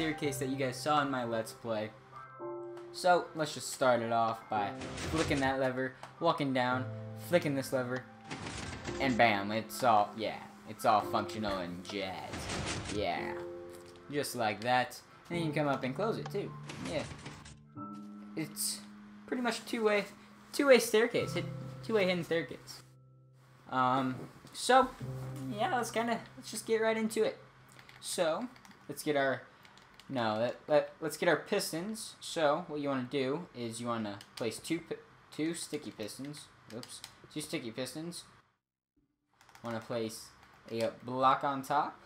staircase that you guys saw in my Let's Play. So, let's just start it off by flicking that lever, walking down, flicking this lever, and bam, it's all, yeah, it's all functional and jazz. Yeah. Just like that. And you can come up and close it too. Yeah. It's pretty much two-way, two-way staircase, two-way hidden staircase. Um, so, yeah, let's kind of, let's just get right into it. So, let's get our, no, let, let, let's get our pistons. So, what you want to do is you want to place two, two sticky pistons. Oops. Two sticky pistons. Want to place a block on top.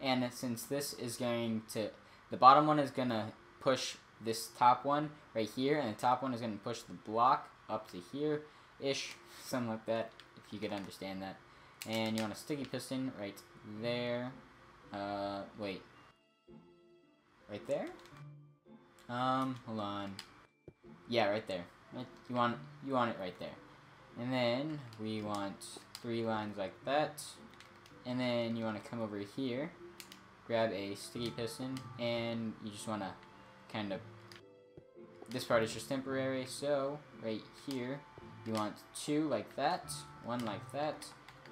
And since this is going to, the bottom one is going to push this top one right here, and the top one is going to push the block up to here-ish, something like that, if you could understand that. And you want a sticky piston right there. Uh, wait. Right there? Um, hold on. Yeah, right there. You want you want it right there. And then we want three lines like that. And then you want to come over here, grab a sticky piston, and you just want to kind of this part is just temporary, so right here, you want two like that, one like that,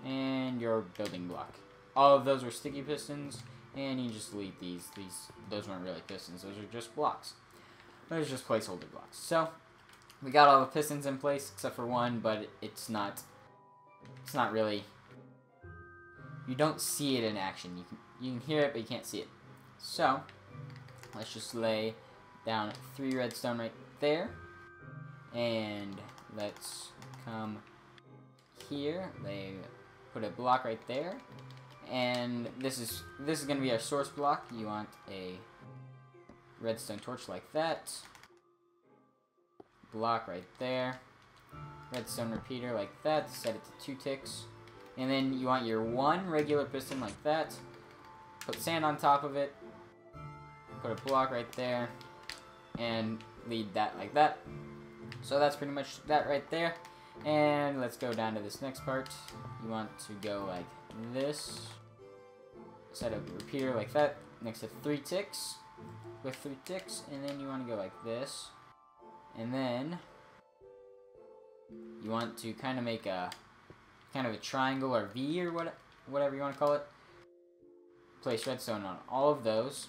and your building block. All of those were sticky pistons, and you just delete these. These Those weren't really pistons, those are just blocks. Those are just placeholder blocks. So, we got all the pistons in place, except for one, but it's not, it's not really, you don't see it in action. You can, you can hear it, but you can't see it. So, let's just lay down three redstone right there. And let's come here. They put a block right there. And this is this is gonna be our source block. You want a redstone torch like that. Block right there. Redstone repeater like that. Set it to two ticks. And then you want your one regular piston like that. Put sand on top of it. Put a block right there and lead that like that. So that's pretty much that right there. And let's go down to this next part. You want to go like this. Set a repeater like that next to three ticks. With three ticks. And then you want to go like this. And then you want to kind of make a kind of a triangle or V or what, whatever you want to call it. Place redstone on all of those.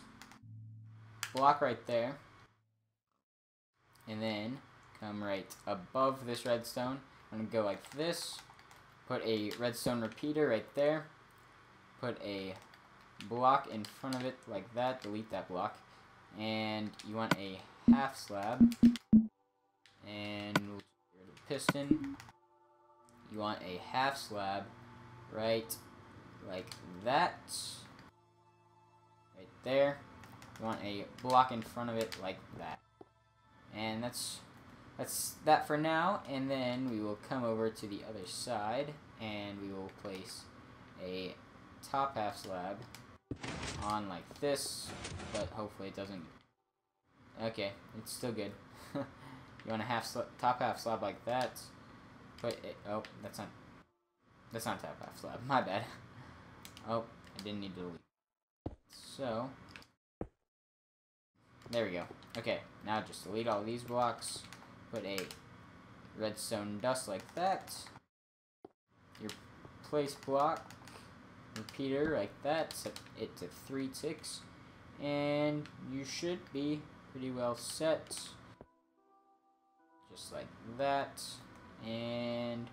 Block right there and then come right above this redstone. To go like this, put a redstone repeater right there, put a block in front of it like that, delete that block, and you want a half slab, and piston, you want a half slab right like that, right there, you want a block in front of it like that. And that's that's that for now, and then we will come over to the other side, and we will place a top half slab on like this, but hopefully it doesn't... Okay, it's still good. you want a half top half slab like that, put it... Oh, that's not... That's not top half slab, my bad. Oh, I didn't need to delete. So, there we go. Okay, now just delete all these blocks. Put a redstone dust like that. Your place block repeater like that. Set it to three ticks. And you should be pretty well set. Just like that. And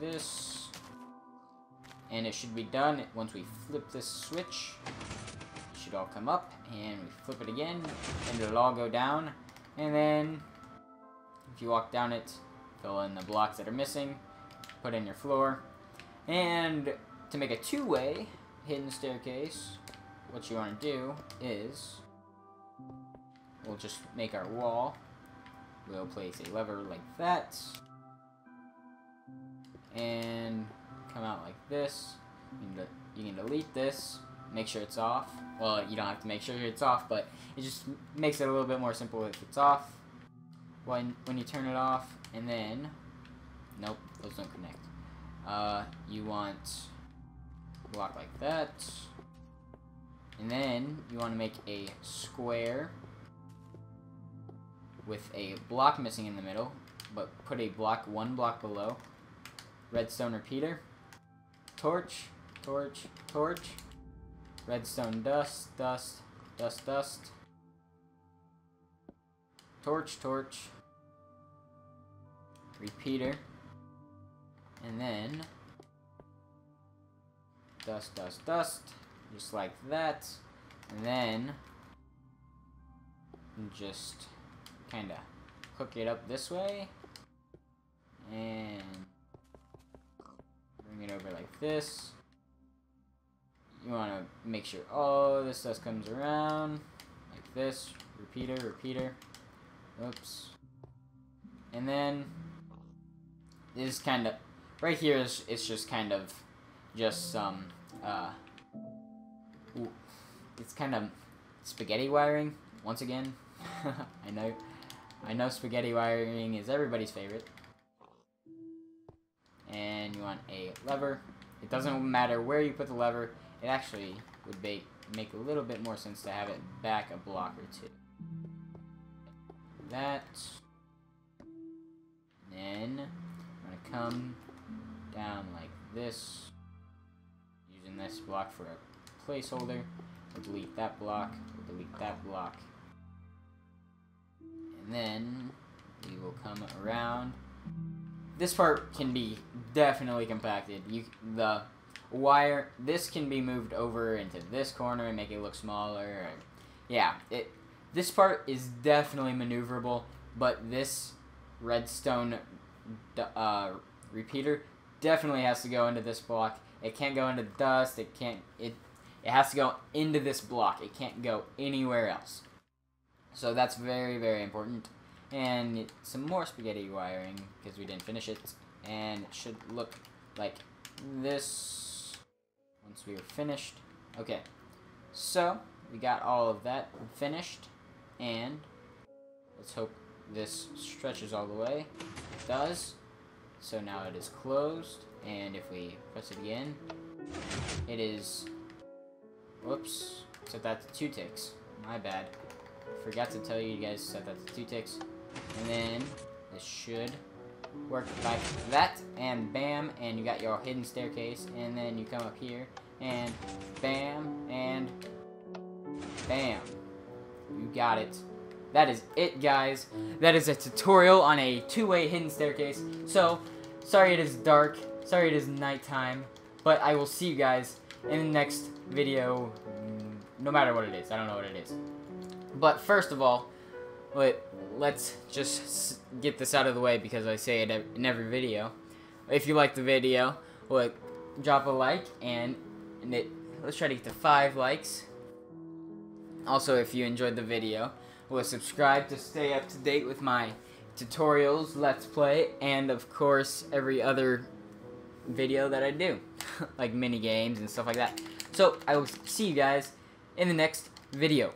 this. And it should be done once we flip this switch. It should all come up, and we flip it again, and it'll all go down. And then, if you walk down it, fill in the blocks that are missing, put in your floor. And to make a two-way hidden staircase, what you want to do is, we'll just make our wall. We'll place a lever like that and come out like this. you can, you can delete this, make sure it's off. Well, you don't have to make sure it's off, but it just makes it a little bit more simple if it's off. When when you turn it off, and then, nope, those don't connect. Uh, you want a block like that, and then you want to make a square with a block missing in the middle, but put a block one block below. Redstone repeater, torch, torch, torch, redstone dust, dust, dust, dust, torch, torch, repeater, and then dust, dust, dust, just like that, and then just kind of hook it up this way, and bring it over like this. You want to make sure all this dust comes around, like this, repeater, repeater, oops, and then this kind of, right here is, it's just kind of, just some, uh, it's kind of spaghetti wiring, once again, I know, I know spaghetti wiring is everybody's favorite. And you want a lever. It doesn't matter where you put the lever. It actually would make, make a little bit more sense to have it back a block or two. That. Then I'm going to come down like this. Using this block for a placeholder. We'll delete that block. We'll delete that block. And then we will come around. This part can be definitely compacted. You the wire this can be moved over into this corner and make it look smaller. Yeah, it this part is definitely maneuverable, but this redstone uh, repeater definitely has to go into this block. It can't go into dust. It can't. It it has to go into this block. It can't go anywhere else. So that's very, very important. And some more spaghetti wiring, because we didn't finish it. And it should look like this once we are finished. Okay, so we got all of that finished. And let's hope this stretches all the way. It does. So now it is closed. And if we press it again, it is... Whoops. Set that to two ticks. My bad. Forgot to tell you guys set that to two ticks. And then this should work like that. And bam, and you got your hidden staircase. And then you come up here and bam and bam. You got it. That is it, guys. That is a tutorial on a two-way hidden staircase. So, sorry it is dark. Sorry it is nighttime. But I will see you guys in the next video. Mm, no matter what it is. I don't know what it is. But first of all, let, let's just get this out of the way because I say it in every video. If you like the video, look, drop a like and, and it, let's try to get to five likes. Also, if you enjoyed the video, well, subscribe to stay up to date with my tutorials, let's play, and of course every other video that I do, like mini games and stuff like that. So I will see you guys in the next video.